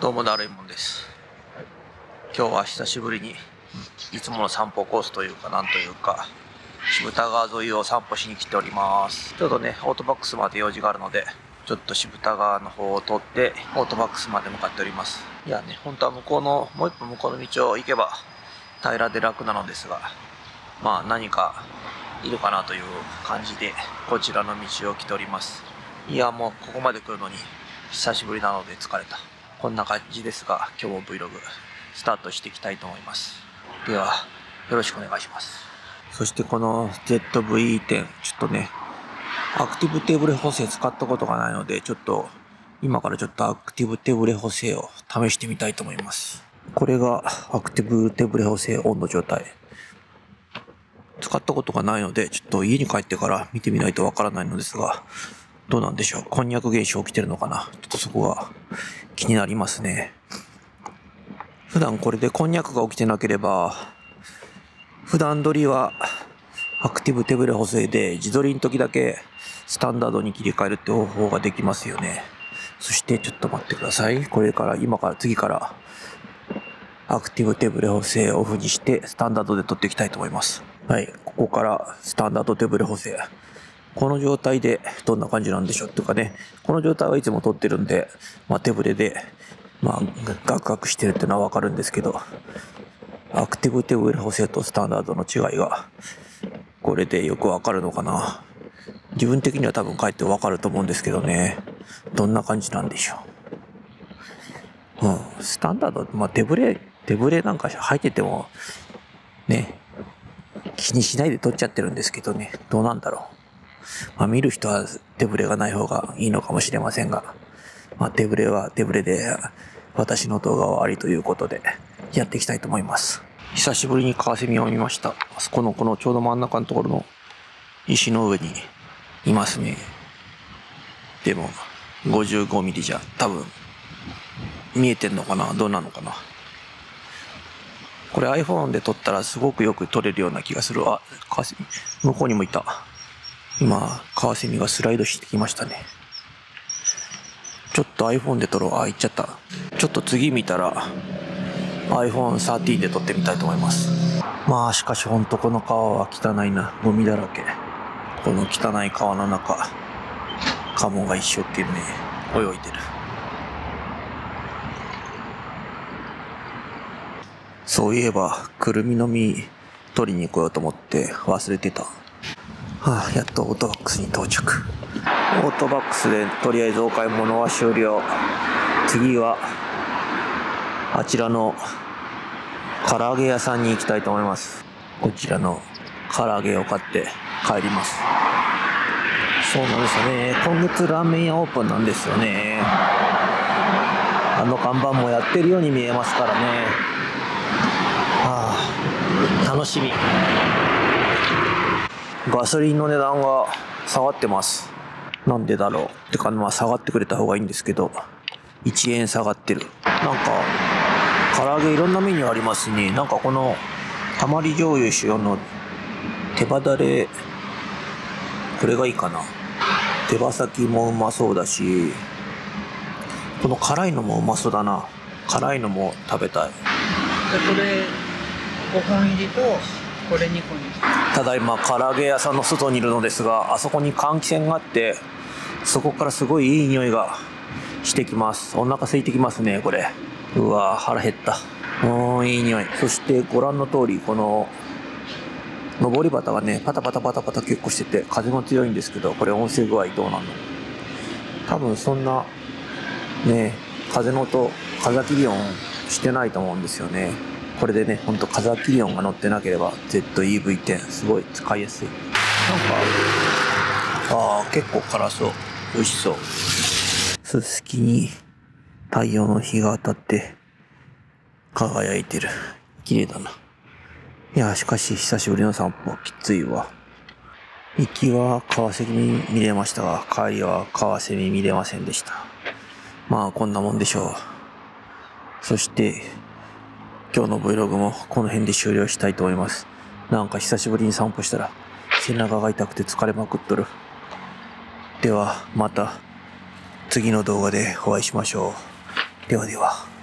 どうもだるいもんです。今日は久しぶりにいつもの散歩コースというかなんというか渋田川沿いを散歩しに来ております。ちょっとねオートバックスまで用事があるのでちょっと渋田川の方を通ってオートバックスまで向かっております。いやね本当は向こうのもう一歩向こうの道を行けば平らで楽なのですがまあ何かいるかなという感じでこちらの道を来ております。いやもうここまで来るのに久しぶりなので疲れた。こんな感じですが今日も Vlog スタートしていきたいと思います。ではよろしくお願いします。そしてこの ZVE10 ちょっとねアクティブテーブル補正使ったことがないのでちょっと今からちょっとアクティブテーブル補正を試してみたいと思います。これがアクティブテーブル補正オンの状態。使ったことがないので、ちょっと家に帰ってから見てみないとわからないのですが、どうなんでしょう？こんにゃく現象起きてるのかな？ちょっとそこが気になりますね。普段これでこんにゃくが起きてなければ、普段撮りはアクティブ手ブレ補正で自撮りの時だけスタンダードに切り替えるって方法ができますよね。そしてちょっと待ってください。これから今から次からアクティブテーブル補正をオフにしてスタンダードで撮っていきたいと思います。はい、ここからスタンダードテーブル補正。この状態でどんな感じなんでしょうっていうかね、この状態はいつも撮ってるんで、まあ、手ブレで、まあ、ガクガクしてるっていうのはわかるんですけど、アクティブテーブル補正とスタンダードの違いが、これでよくわかるのかな。自分的には多分帰ってわかると思うんですけどね、どんな感じなんでしょう。うん、スタンダード、まあ、手ブレ、手ブレなんか入ってても、ね、気にしないで撮っちゃってるんですけどね、どうなんだろう。まあ見る人は手ぶれがない方がいいのかもしれませんが、まあ手ぶれは手ぶれで私の動画はありということでやっていきたいと思います。久しぶりにカワセミを見ました。あそこのこのちょうど真ん中のところの石の上にいますね。でも55ミリじゃ多分見えてんのかな？どうなのかな？これ iPhone で撮ったらすごくよく撮れるような気がする。あ、カワセミ。向こうにもいた。今、カワセミがスライドしてきましたね。ちょっと iPhone で撮ろう。あ、行っちゃった。ちょっと次見たら iPhone13 で撮ってみたいと思います。まあ、しかしほんとこの川は汚いな。ゴミだらけ。この汚い川の中、カモが一生懸命泳いでる。そういえば、くるみの実取りに来ようと思って忘れてた。はあ、やっとオートバックスに到着。オートバックスでとりあえずお買い物は終了。次は、あちらの唐揚げ屋さんに行きたいと思います。こちらの唐揚げを買って帰ります。そうなんですよね。今月ラーメン屋オープンなんですよね。あの看板もやってるように見えますからね。楽しみガソリンの値段が下がってます。なんでだろう。ってかまあ下がってくれた方がいいんですけど。1円下がってる。なんか唐揚げいろんなメニューありますね。なんかこのたまり醤油塩の手羽だれこれがいいかな。手羽先もうまそうだしこの辛いのもうまそうだな。辛いのも食べたい。でこれ5本入りとこれ2個にただいま唐揚げ屋さんの外にいるのですがあそこに換気扇があってそこからすごいいい匂いがしてきます。お腹空いてきますねこれ。うわ腹減った。もういい匂い。そしてご覧の通りこの上り旗がねパタパタパタパタ結構してて風も強いんですけどこれ音声具合どうなの？多分そんなね風の音風切り音してないと思うんですよね。これでね、ほんと風切り音が乗ってなければ ZEV10 すごい使いやすい。なんか、ああ、結構辛そう。美味しそう。すすきに太陽の日が当たって輝いてる。綺麗だな。いや、しかし久しぶりの散歩はきついわ。行きはカワセミ見れましたが、帰りはカワセミ見れませんでした。まあこんなもんでしょう。そして、今日の Vlog もこの辺で終了したいと思います。なんか久しぶりに散歩したら背中が痛くて疲れまくっとる。ではまた次の動画でお会いしましょう。ではでは。